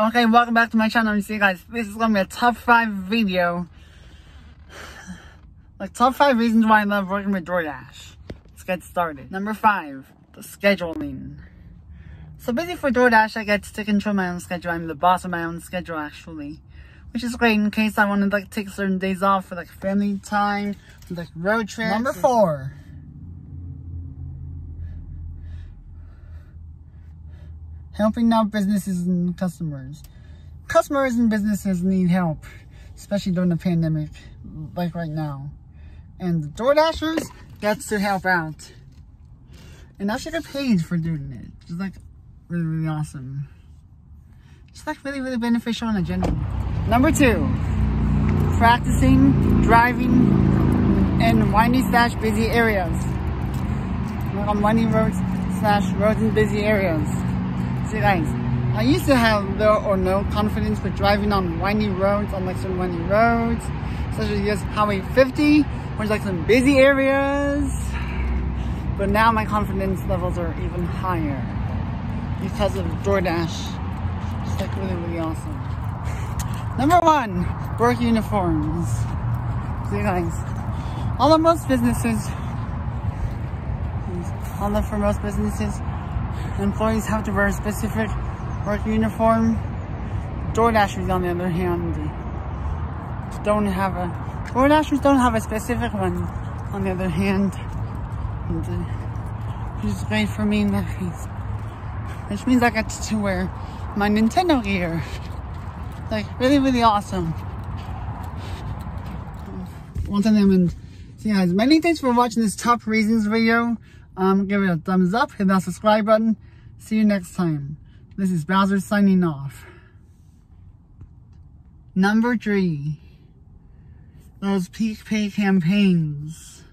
Okay, welcome back to my channel. See you guys, this is gonna be a top 5 video. Like top 5 reasons why I love working with DoorDash. Let's get started. Number 5, the scheduling. So busy for DoorDash, I get to control my own schedule. I'm the boss of my own schedule actually. Which is great in case I want to like take certain days off for like family time, like road trips. Number 4. Helping out businesses and customers. Customers and businesses need help, especially during the pandemic, like right now. And the DoorDashers gets to help out. And I should get paid for doing it. It's like really, really awesome. It's like really, really beneficial on a general. Number two, practicing driving in windy slash busy areas. on windy roads slash roads in busy areas. I used to have little or no confidence for driving on windy roads, on like some windy roads, such as just Highway 50, which like some busy areas. But now my confidence levels are even higher because of DoorDash. It's like really, really awesome. Number one, work uniforms. See guys, all the most businesses, all the for most businesses, employees have to wear a specific work uniform. DoorDashers, on the other hand, don't have a DoorDashers don't have a specific one. On the other hand, and, uh, which is great for me in that case. Which means I get to wear my Nintendo gear. Like really, really awesome. One time and so guys, many thanks for watching this top reasons video. Um, give it a thumbs up, hit that subscribe button. See you next time. This is Bowser signing off. Number three, those peak pay campaigns.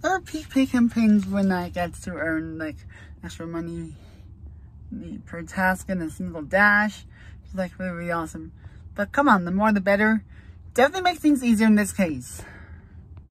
There are peak pay campaigns when I get to earn like extra money per task in a single dash. It's like really, really awesome. But come on, the more the better. Definitely makes things easier in this case.